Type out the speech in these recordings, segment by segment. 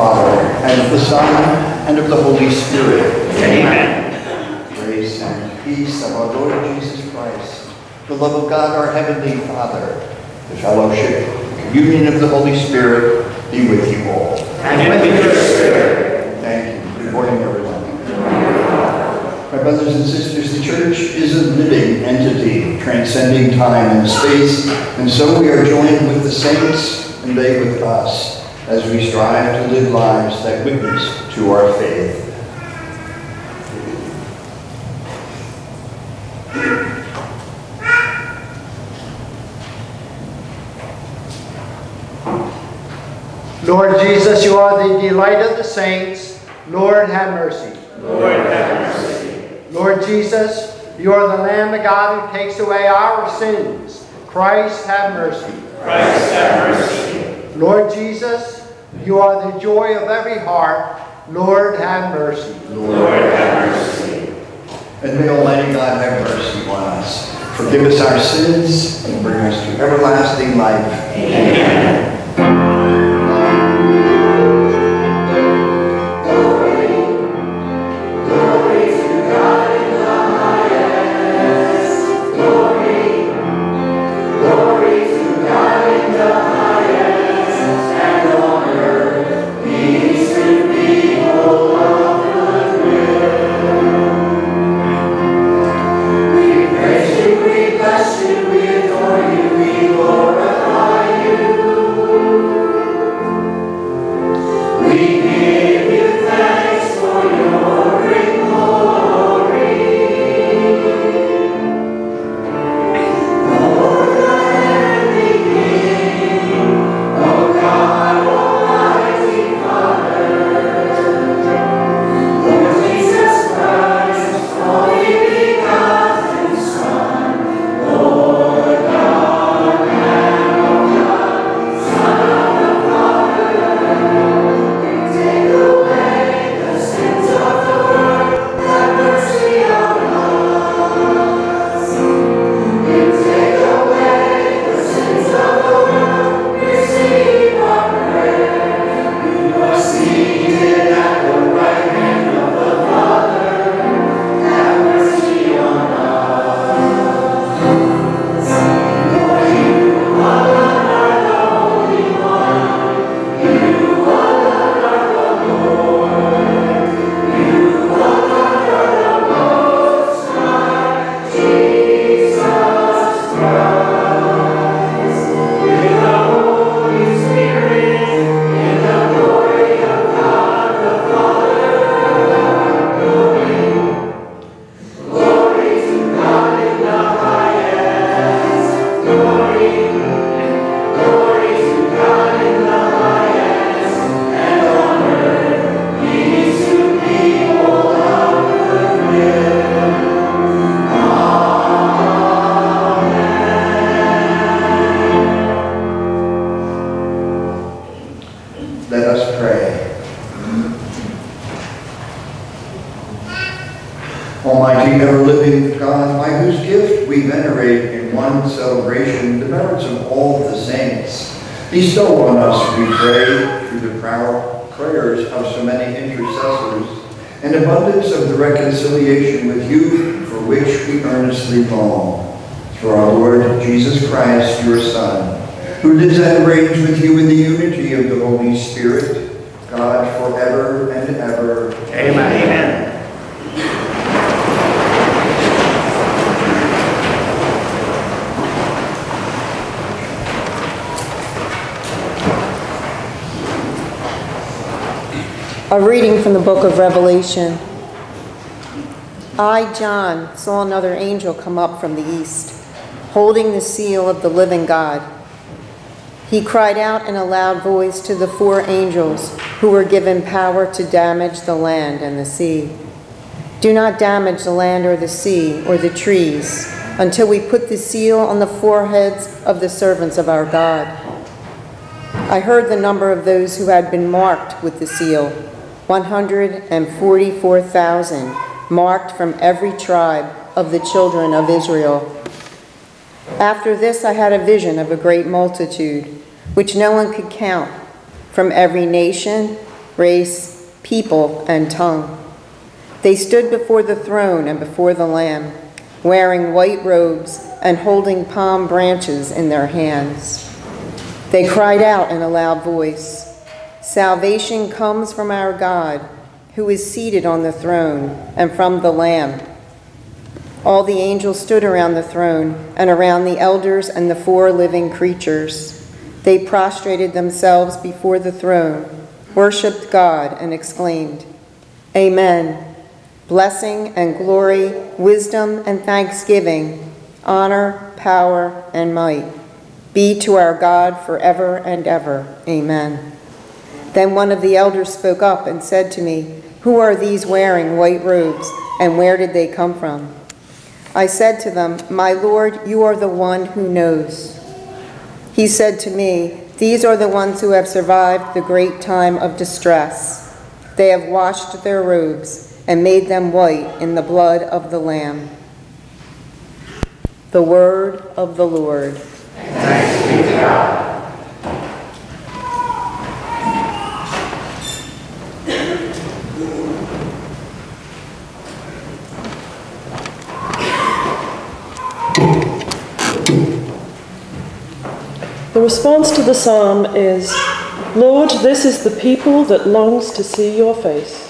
of the Son, and of the Holy Spirit. Amen. Grace and peace of our Lord Jesus Christ, the love of God our Heavenly Father, the fellowship, communion of the Holy Spirit be with you all. And with your spirit. Thank you. Good morning, everyone. My brothers and sisters, the church is a living entity, transcending time and space, and so we are joined with the saints and they with us as we strive to live lives that witness to our faith. Lord Jesus, you are the delight of the saints. Lord, have mercy. Lord, have mercy. Lord Jesus, you are the Lamb of God who takes away our sins. Christ, have mercy. Christ, have mercy. Lord Jesus, you are the joy of every heart. Lord, have mercy. Lord, have mercy. And may Almighty God have mercy on us, forgive us our sins, and bring us to everlasting life. Amen. Bestow on us, we pray, through the prayers of so many intercessors, an abundance of the reconciliation with you for which we earnestly long. Through our Lord Jesus Christ, your Son, who lives and reigns with you in the unity of the Holy Spirit, God forever and ever. Amen. A reading from the book of Revelation. I, John, saw another angel come up from the east, holding the seal of the living God. He cried out in a loud voice to the four angels who were given power to damage the land and the sea. Do not damage the land or the sea or the trees until we put the seal on the foreheads of the servants of our God. I heard the number of those who had been marked with the seal 144,000, marked from every tribe of the children of Israel. After this, I had a vision of a great multitude, which no one could count, from every nation, race, people, and tongue. They stood before the throne and before the Lamb, wearing white robes and holding palm branches in their hands. They cried out in a loud voice Salvation comes from our God, who is seated on the throne, and from the Lamb. All the angels stood around the throne and around the elders and the four living creatures. They prostrated themselves before the throne, worshiped God, and exclaimed, Amen. Blessing and glory, wisdom and thanksgiving, honor, power, and might be to our God forever and ever. Amen. Then one of the elders spoke up and said to me, Who are these wearing white robes, and where did they come from? I said to them, My Lord, you are the one who knows. He said to me, These are the ones who have survived the great time of distress. They have washed their robes and made them white in the blood of the Lamb. The word of the Lord. The response to the psalm is Lord, this is the people that longs to see your face.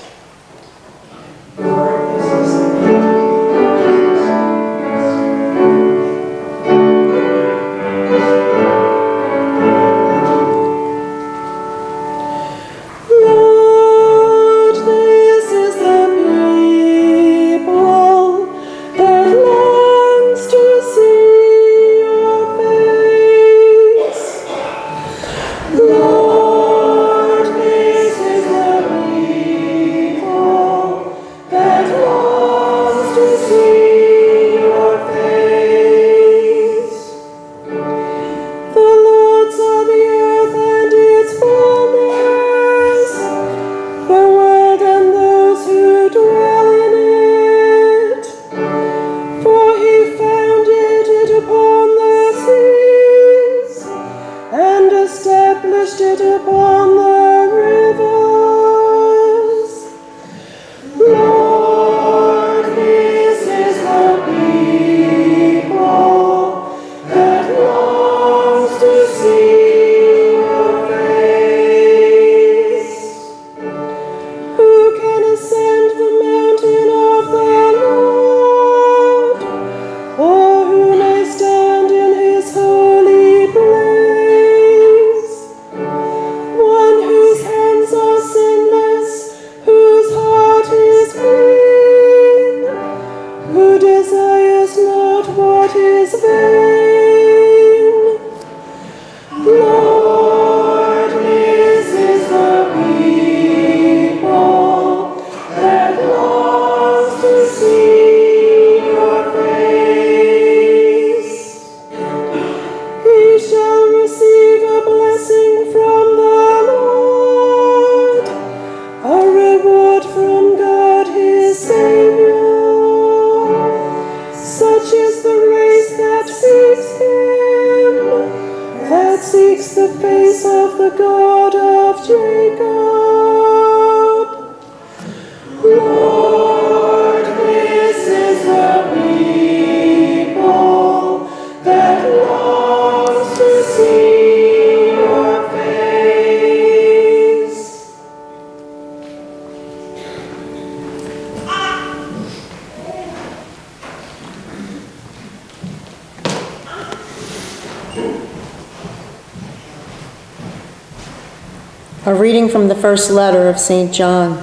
Reading from the first letter of St. John.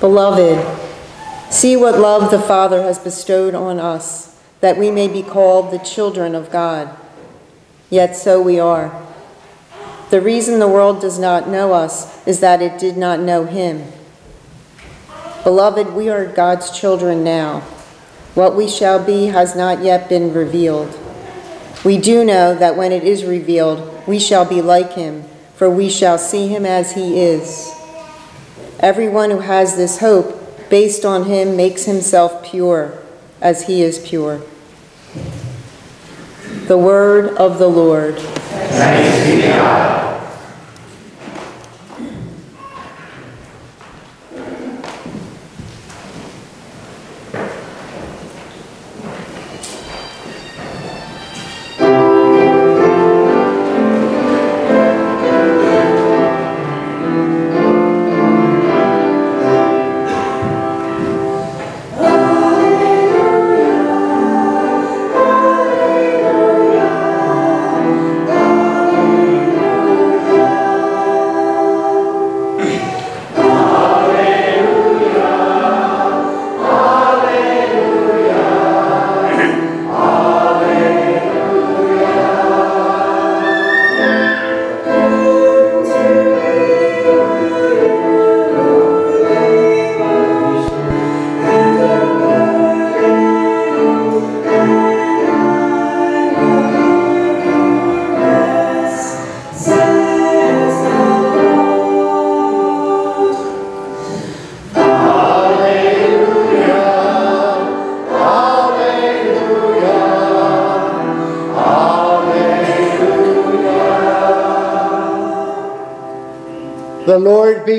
Beloved, see what love the Father has bestowed on us, that we may be called the children of God. Yet so we are. The reason the world does not know us is that it did not know Him. Beloved, we are God's children now. What we shall be has not yet been revealed. We do know that when it is revealed, we shall be like Him, for we shall see Him as He is. Everyone who has this hope based on Him makes himself pure, as He is pure. The word of the Lord.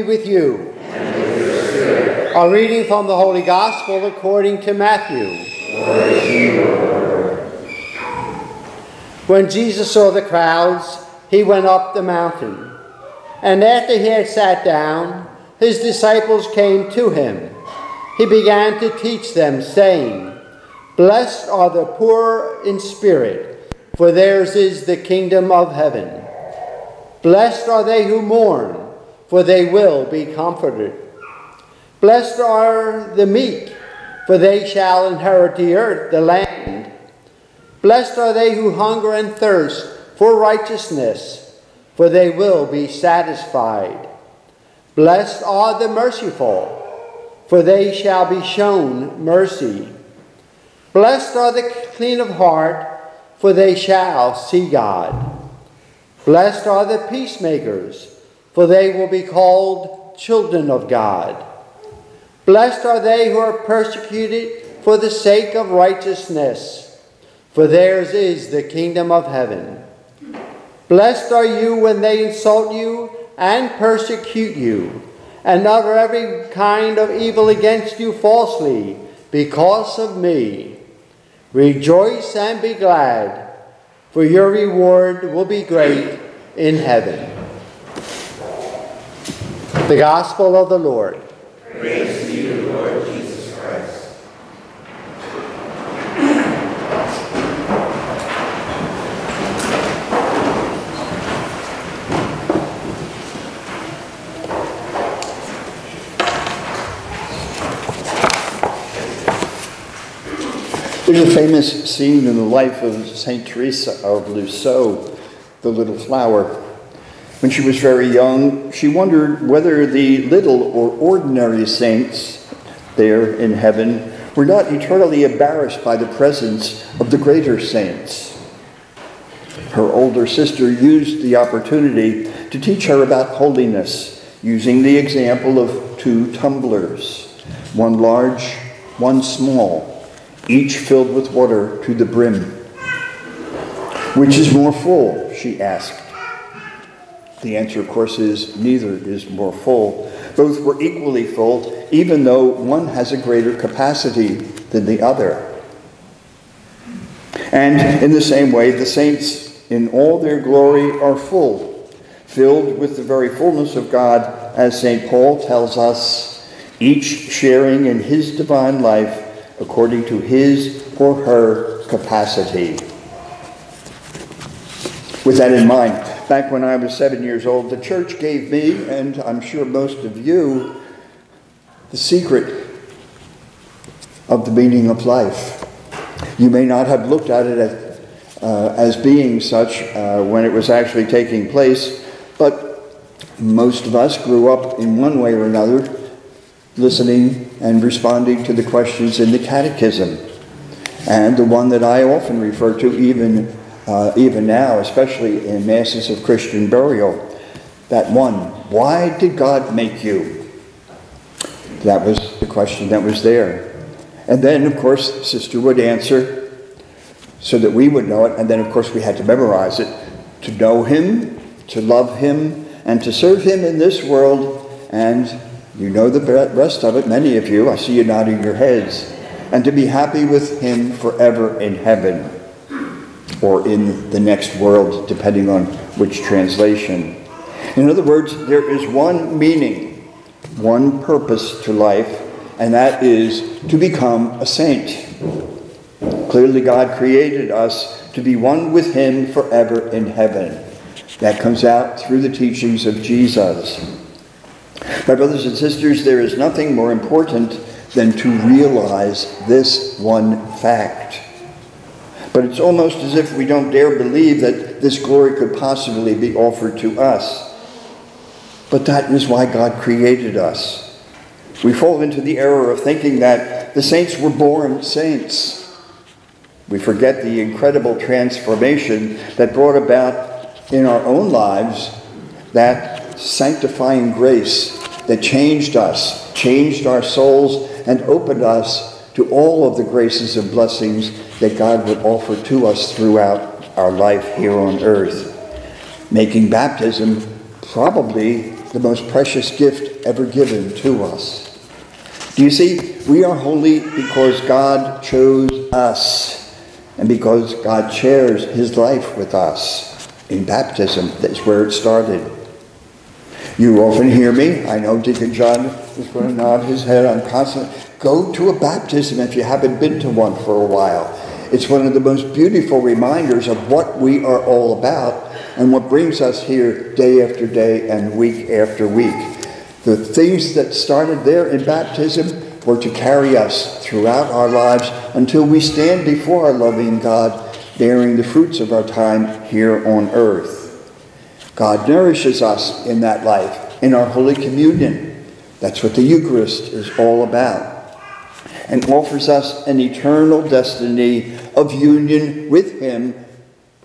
With you. A reading from the Holy Gospel according to Matthew. When Jesus saw the crowds, he went up the mountain. And after he had sat down, his disciples came to him. He began to teach them, saying, Blessed are the poor in spirit, for theirs is the kingdom of heaven. Blessed are they who mourn, for they will be comforted. Blessed are the meek, for they shall inherit the earth, the land. Blessed are they who hunger and thirst for righteousness, for they will be satisfied. Blessed are the merciful, for they shall be shown mercy. Blessed are the clean of heart, for they shall see God. Blessed are the peacemakers, for they will be called children of God. Blessed are they who are persecuted for the sake of righteousness, for theirs is the kingdom of heaven. Blessed are you when they insult you and persecute you, and utter every kind of evil against you falsely because of me. Rejoice and be glad, for your reward will be great in heaven. The Gospel of the Lord. Praise to you, Lord Jesus Christ. There's a famous scene in the life of St. Teresa of Lisieux, the little flower. When she was very young, she wondered whether the little or ordinary saints there in heaven were not eternally embarrassed by the presence of the greater saints. Her older sister used the opportunity to teach her about holiness, using the example of two tumblers, one large, one small each filled with water to the brim. Which is more full? she asked. The answer, of course, is neither is more full. Both were equally full, even though one has a greater capacity than the other. And in the same way, the saints in all their glory are full, filled with the very fullness of God, as St. Paul tells us, each sharing in his divine life according to his or her capacity. With that in mind, back when I was seven years old, the church gave me, and I'm sure most of you, the secret of the meaning of life. You may not have looked at it as, uh, as being such uh, when it was actually taking place, but most of us grew up in one way or another listening and responding to the questions in the catechism. And the one that I often refer to, even, uh, even now, especially in Masses of Christian burial, that one, why did God make you? That was the question that was there. And then, of course, Sister would answer so that we would know it. And then, of course, we had to memorize it to know Him, to love Him, and to serve Him in this world and you know the rest of it, many of you. I see you nodding your heads. And to be happy with Him forever in heaven or in the next world, depending on which translation. In other words, there is one meaning, one purpose to life, and that is to become a saint. Clearly, God created us to be one with Him forever in heaven. That comes out through the teachings of Jesus. My brothers and sisters, there is nothing more important than to realize this one fact. But it's almost as if we don't dare believe that this glory could possibly be offered to us. But that is why God created us. We fall into the error of thinking that the saints were born saints. We forget the incredible transformation that brought about in our own lives that sanctifying grace that changed us, changed our souls, and opened us to all of the graces and blessings that God would offer to us throughout our life here on earth, making baptism probably the most precious gift ever given to us. Do you see? We are holy because God chose us and because God shares his life with us. In baptism, that's where it started. You often hear me, I know Deacon John is going to nod his head, I'm constantly, go to a baptism if you haven't been to one for a while. It's one of the most beautiful reminders of what we are all about and what brings us here day after day and week after week. The things that started there in baptism were to carry us throughout our lives until we stand before our loving God, bearing the fruits of our time here on earth. God nourishes us in that life, in our Holy Communion. That's what the Eucharist is all about. And offers us an eternal destiny of union with Him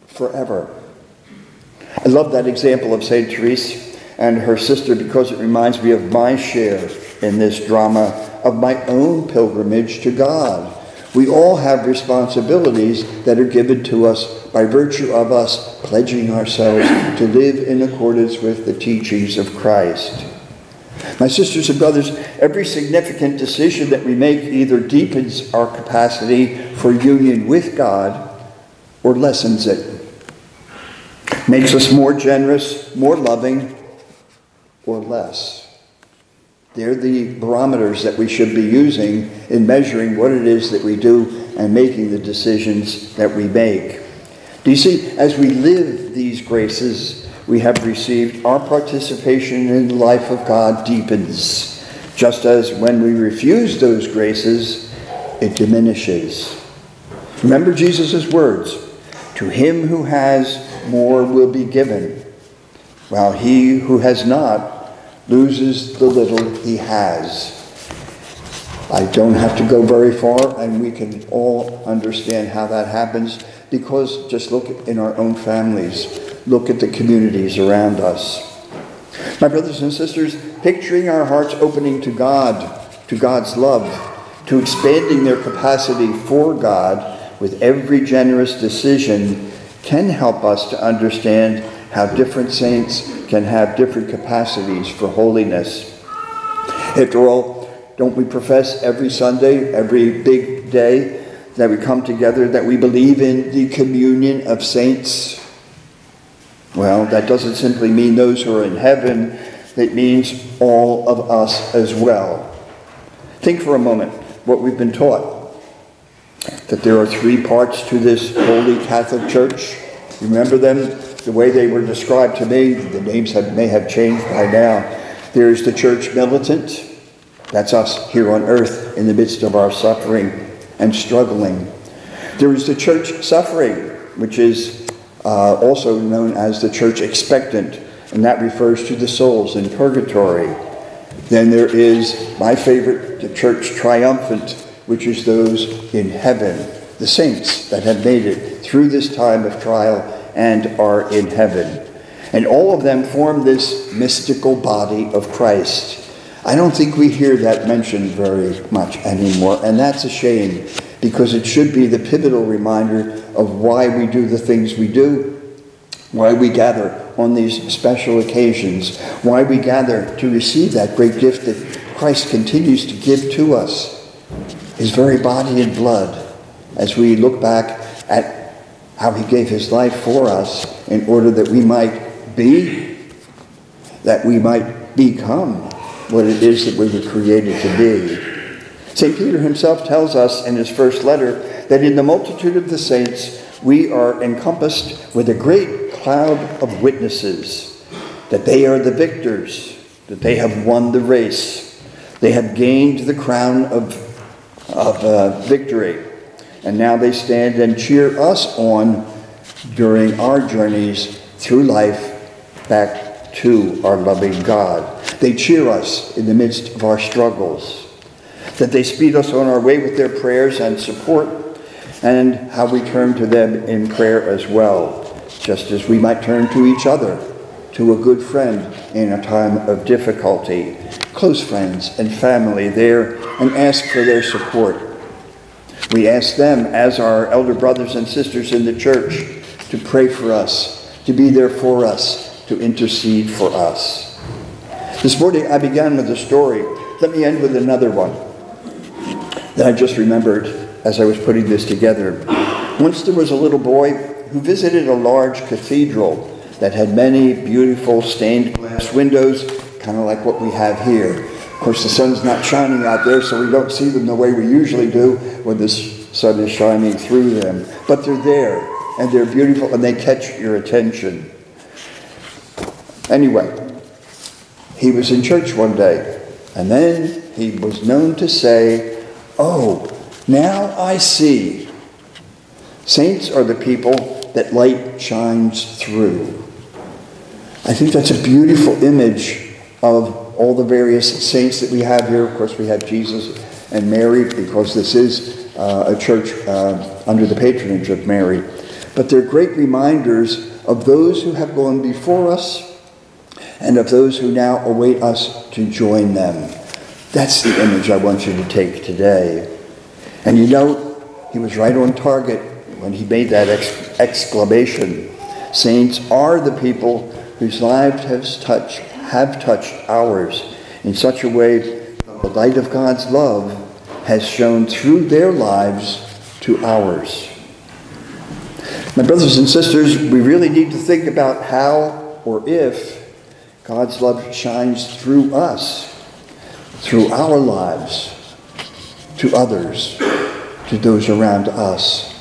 forever. I love that example of St. Therese and her sister because it reminds me of my share in this drama of my own pilgrimage to God. We all have responsibilities that are given to us by virtue of us pledging ourselves to live in accordance with the teachings of Christ. My sisters and brothers, every significant decision that we make either deepens our capacity for union with God or lessens it. Makes us more generous, more loving, or less. They're the barometers that we should be using in measuring what it is that we do and making the decisions that we make. Do you see, as we live these graces we have received, our participation in the life of God deepens, just as when we refuse those graces, it diminishes. Remember Jesus' words To him who has, more will be given, while he who has not loses the little he has. I don't have to go very far, and we can all understand how that happens because just look in our own families, look at the communities around us. My brothers and sisters, picturing our hearts opening to God, to God's love, to expanding their capacity for God with every generous decision can help us to understand how different saints can have different capacities for holiness. After all, don't we profess every Sunday, every big day, that we come together, that we believe in the communion of saints? Well, that doesn't simply mean those who are in heaven, it means all of us as well. Think for a moment what we've been taught that there are three parts to this holy Catholic Church. Remember them? the way they were described to me, the names have, may have changed by now. There's the church militant. That's us here on earth in the midst of our suffering and struggling. There is the church suffering, which is uh, also known as the church expectant, and that refers to the souls in purgatory. Then there is my favorite, the church triumphant, which is those in heaven, the saints that have made it through this time of trial and are in heaven. And all of them form this mystical body of Christ. I don't think we hear that mentioned very much anymore, and that's a shame because it should be the pivotal reminder of why we do the things we do, why we gather on these special occasions, why we gather to receive that great gift that Christ continues to give to us, his very body and blood, as we look back at how he gave his life for us in order that we might be, that we might become what it is that we were created to be. St. Peter himself tells us in his first letter that in the multitude of the saints we are encompassed with a great cloud of witnesses, that they are the victors, that they have won the race, they have gained the crown of, of uh, victory and now they stand and cheer us on during our journeys through life back to our loving God. They cheer us in the midst of our struggles, that they speed us on our way with their prayers and support, and how we turn to them in prayer as well, just as we might turn to each other, to a good friend in a time of difficulty, close friends and family there, and ask for their support we ask them, as our elder brothers and sisters in the church, to pray for us, to be there for us, to intercede for us. This morning I began with a story. Let me end with another one that I just remembered as I was putting this together. Once there was a little boy who visited a large cathedral that had many beautiful stained glass windows, kind of like what we have here. Of course, the sun's not shining out there, so we don't see them the way we usually do when the sun is shining through them. But they're there, and they're beautiful, and they catch your attention. Anyway, he was in church one day, and then he was known to say, Oh, now I see. Saints are the people that light shines through. I think that's a beautiful image of all the various saints that we have here. Of course, we have Jesus and Mary because this is uh, a church uh, under the patronage of Mary. But they're great reminders of those who have gone before us and of those who now await us to join them. That's the image I want you to take today. And you know, he was right on target when he made that ex- exclamation. Saints are the people whose lives have touched, have touched ours in such a way that the light of God's love has shone through their lives to ours. My brothers and sisters, we really need to think about how or if God's love shines through us, through our lives, to others, to those around us.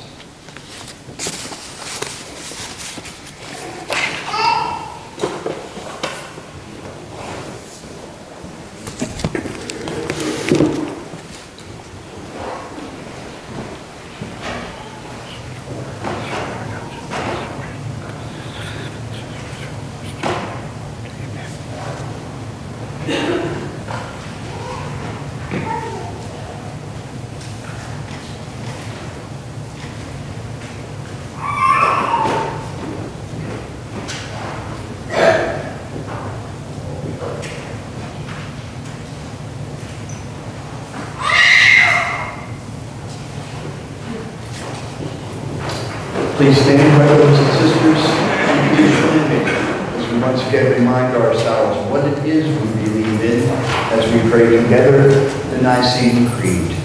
Please stand, brothers and sisters, as we once again remind ourselves what it is we believe in as we pray together the Nicene Creed.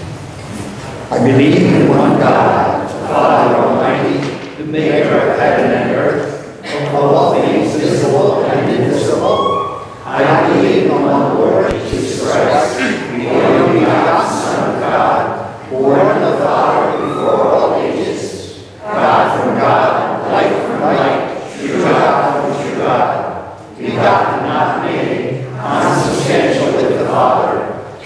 I believe in one God, Father Almighty, the maker of heaven and earth, of all things visible and invisible. I believe in one Lord Jesus Christ, the only begotten Son of God, born of the Father before all ages, God from God, light from light, true God from true God, begotten, not made, consubstantial with the Father,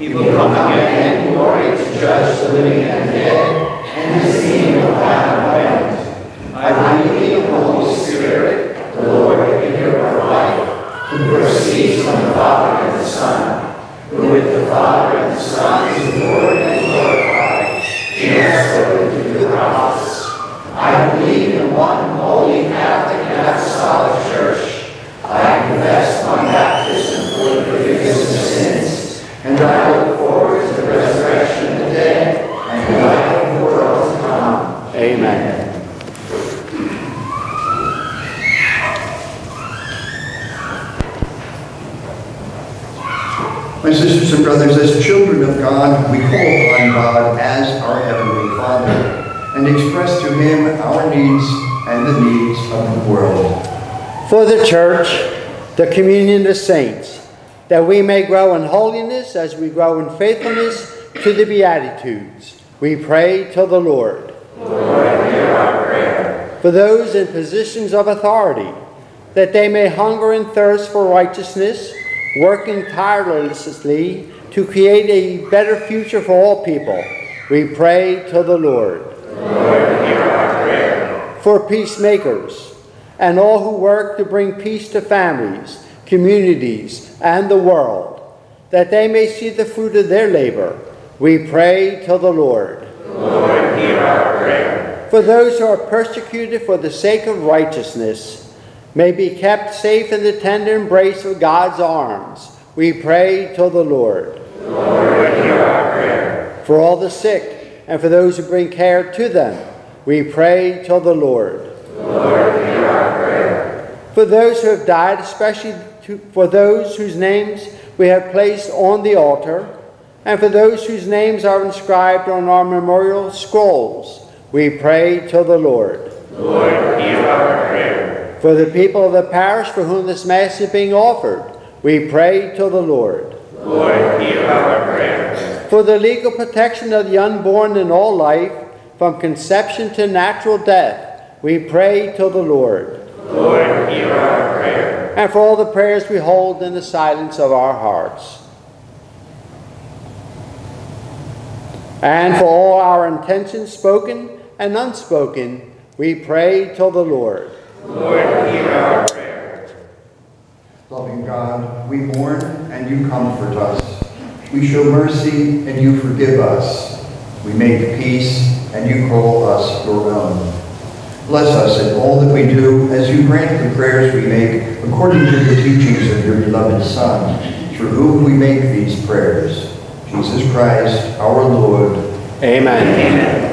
He will come again in glory to judge the living and the dead, and his kingdom will have no end. I believe in the Holy Spirit, the Lord and giver of life, who proceeds from the Father and the Son, who with the Father and the Son is adored and glorified. Has spoken the prophets. I believe in one holy Catholic and Apostolic Church. I confess one baptism for the forgiveness of sins, and I look forward to the resurrection of the dead and the life of the world to come. Amen. My sisters and brothers, as children of God, we call upon God as our Heavenly Father and express to Him our needs and the needs of the world. For the church, the communion of saints, that we may grow in holiness as we grow in faithfulness to the Beatitudes, we pray to the Lord. Lord. For those in positions of authority, that they may hunger and thirst for righteousness, working tirelessly to create a better future for all people, we pray to the Lord. Lord. For peacemakers and all who work to bring peace to families, communities, and the world, that they may see the fruit of their labor. We pray to the Lord. Lord, hear our prayer. For those who are persecuted for the sake of righteousness may be kept safe in the tender embrace of God's arms. We pray to the Lord. Lord, hear our prayer. For all the sick and for those who bring care to them, we pray to the Lord. Lord, hear our prayer. For those who have died, especially to, for those whose names we have placed on the altar, and for those whose names are inscribed on our memorial scrolls, we pray to the Lord. Lord, hear our prayer. For the people of the parish for whom this Mass is being offered, we pray to the Lord. Lord, hear our prayer. For the legal protection of the unborn in all life, from conception to natural death, we pray to the Lord. Lord, hear our prayer. And for all the prayers we hold in the silence of our hearts. And for all our intentions, spoken and unspoken, we pray to the Lord. Lord, hear our prayer. Loving God, we mourn and you comfort us. We show mercy and you forgive us. We make peace and you call us your own. Bless us in all that we do as you grant the prayers we make according to the teachings of your beloved Son, through whom we make these prayers. Jesus Christ, our Lord. Amen. Blessed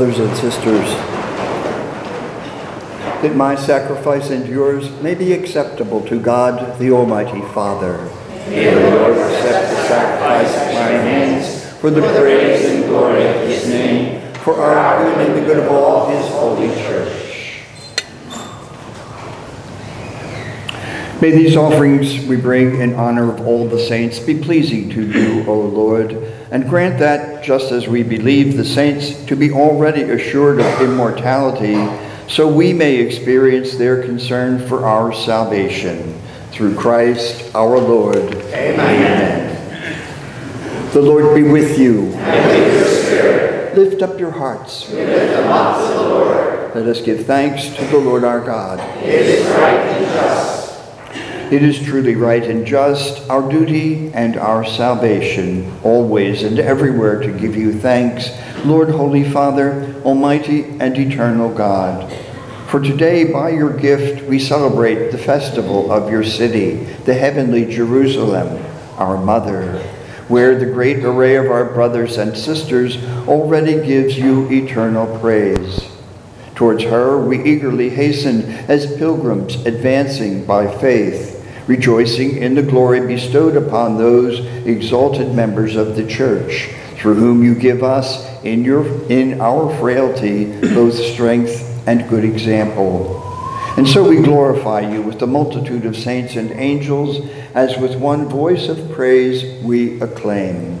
brothers and sisters, that my sacrifice and yours may be acceptable to God, the Almighty Father. May the Lord accept the sacrifice at my hands for the praise and glory of his name, for our good and the good of all his holy church. May these offerings we bring in honor of all the saints be pleasing to you, O Lord, and grant that, just as we believe the saints to be already assured of immortality, so we may experience their concern for our salvation. Through Christ our Lord. Amen. The Lord be with you. And with your spirit. Lift up your hearts. We lift them up to the Lord. Let us give thanks to the Lord our God. It is right and just. It is truly right and just, our duty and our salvation, always and everywhere to give you thanks, Lord, Holy Father, Almighty and eternal God. For today, by your gift, we celebrate the festival of your city, the heavenly Jerusalem, our mother, where the great array of our brothers and sisters already gives you eternal praise. Towards her, we eagerly hasten as pilgrims advancing by faith rejoicing in the glory bestowed upon those exalted members of the church, through whom you give us in, your, in our frailty both strength and good example. And so we glorify you with the multitude of saints and angels, as with one voice of praise we acclaim.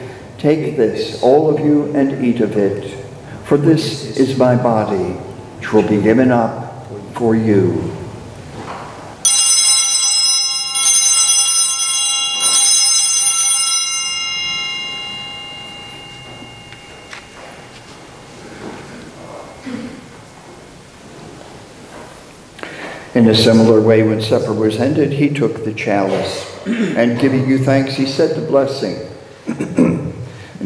Take this, all of you, and eat of it, for this is my body, which will be given up for you. In a similar way, when supper was ended, he took the chalice, and giving you thanks, he said the blessing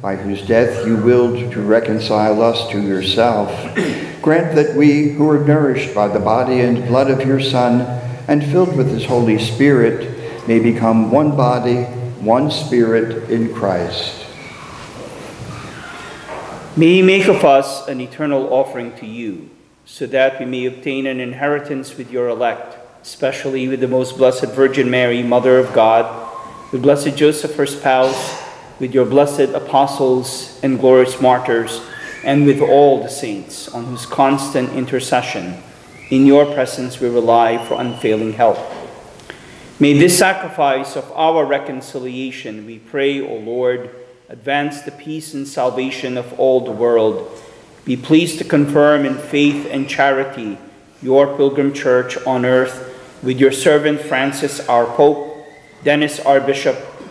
by whose death you willed to reconcile us to yourself, grant that we who are nourished by the body and blood of your Son and filled with his Holy Spirit may become one body, one spirit in Christ. May he make of us an eternal offering to you, so that we may obtain an inheritance with your elect, especially with the most blessed Virgin Mary, Mother of God, with blessed Joseph, her spouse, with your blessed apostles and glorious martyrs, and with all the saints on whose constant intercession in your presence we rely for unfailing help. May this sacrifice of our reconciliation, we pray, O Lord, advance the peace and salvation of all the world. Be pleased to confirm in faith and charity your pilgrim church on earth with your servant Francis, our Pope, Dennis, our Bishop,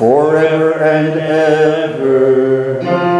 forever and ever.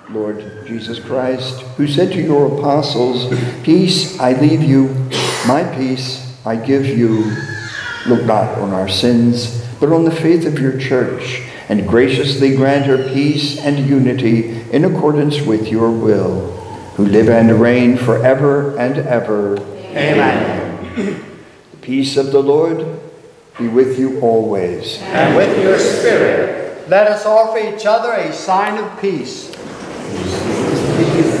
Lord Jesus Christ, who said to your apostles, Peace I leave you, my peace I give you. Look not on our sins, but on the faith of your church, and graciously grant her peace and unity in accordance with your will, who live and reign forever and ever. Amen. The peace of the Lord be with you always. And with your spirit, let us offer each other a sign of peace. Ele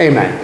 Amen.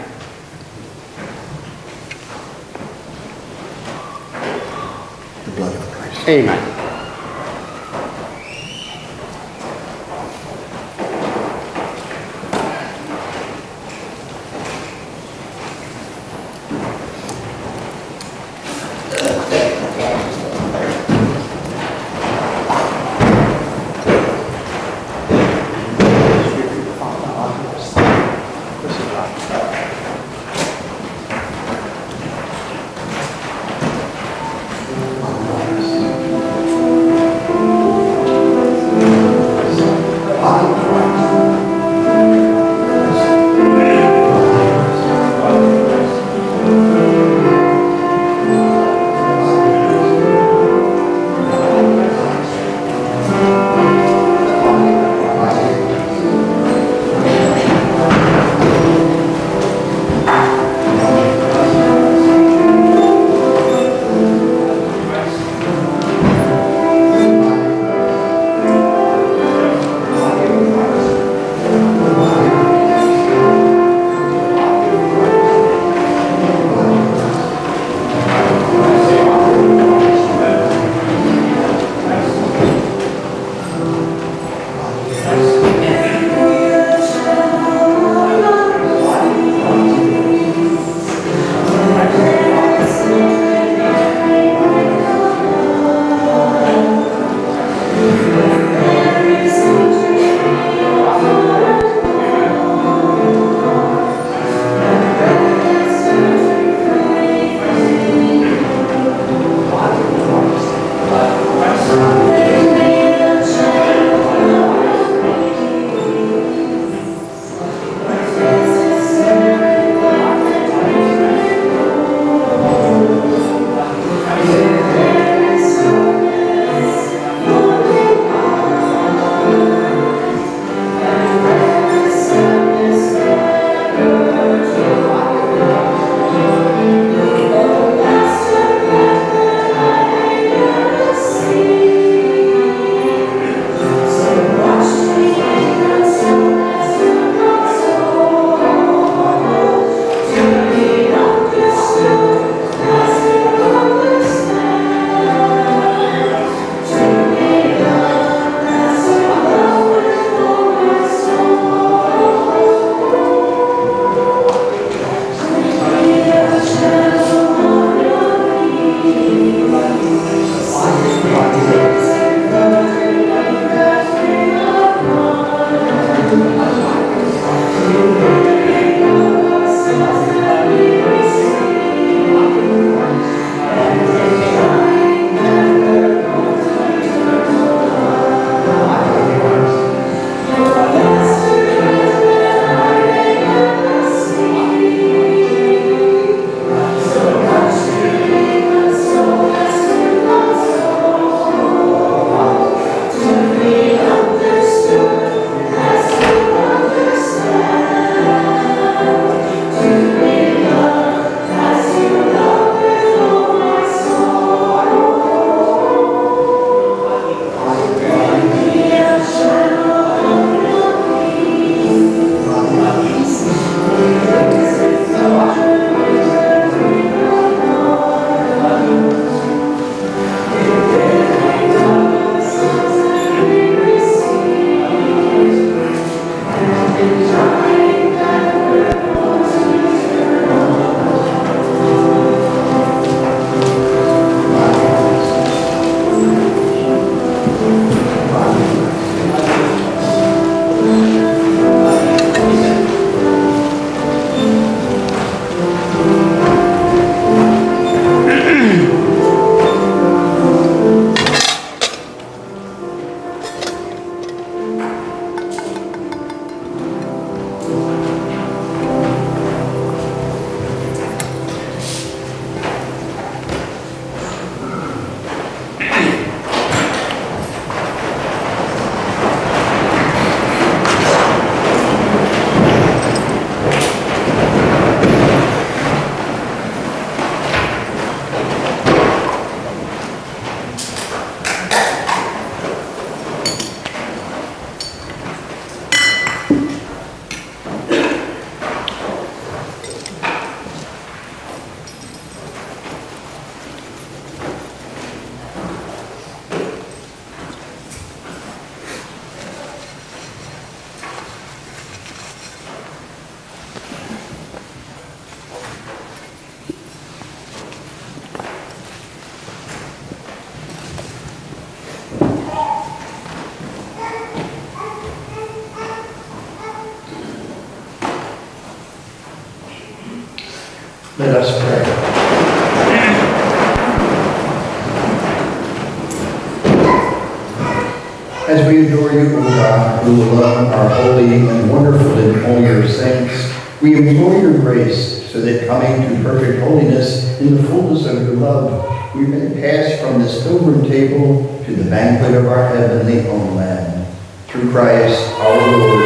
God, who are holy and wonderful in all your saints, we implore your grace so that coming to perfect holiness in the fullness of your love, we may pass from this pilgrim table to the banquet of our heavenly homeland. Through Christ our Lord.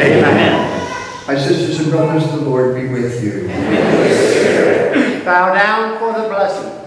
Amen. My sisters and brothers, the Lord be with you. Bow down for the blessing.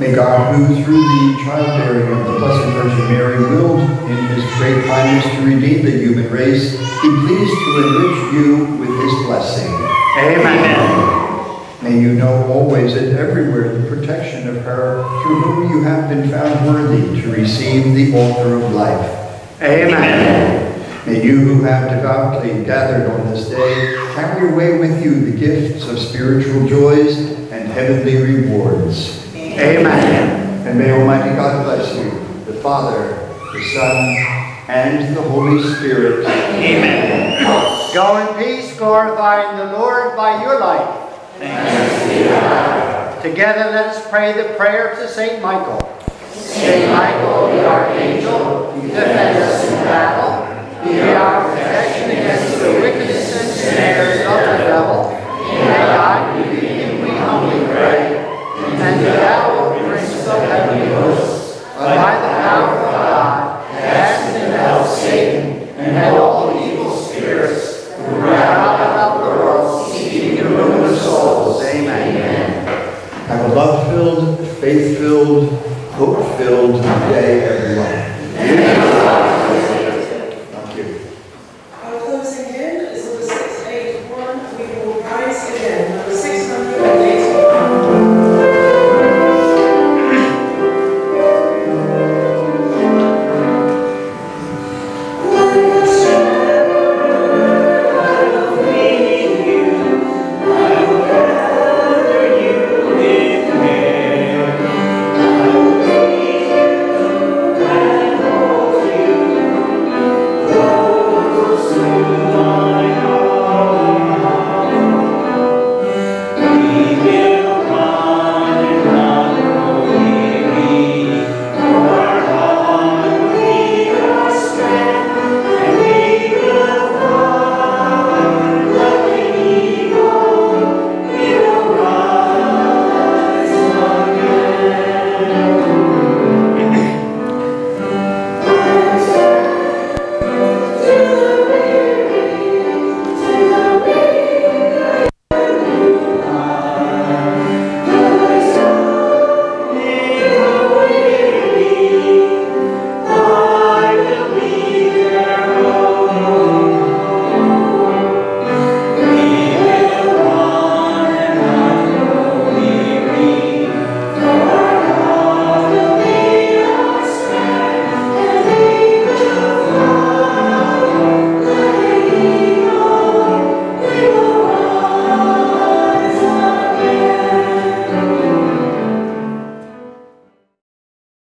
May God, who through the childbearing of the Blessed Virgin Mary willed in his great kindness to redeem the human race, be pleased to enrich you with his blessing. Amen. May you know always and everywhere the protection of her through whom you have been found worthy to receive the altar of life. Amen. May you who have devoutly gathered on this day carry away with you the gifts of spiritual joys and heavenly rewards. Amen. And may Almighty God bless you, the Father, the Son, and the Holy Spirit. Amen. Go in peace, glorifying the Lord by your life. Thanks Together let us pray the prayer to St. Michael. St. Michael the Archangel, defend us in battle. Be our protection against the wickedness and snares of the devil. And God, we we humbly pray and heavenly hosts, by the power of God, cast into Satan, and all evil spirits who round about the world seeking to ruin souls. Amen. Have a love-filled, faith-filled, hope-filled day, everyone.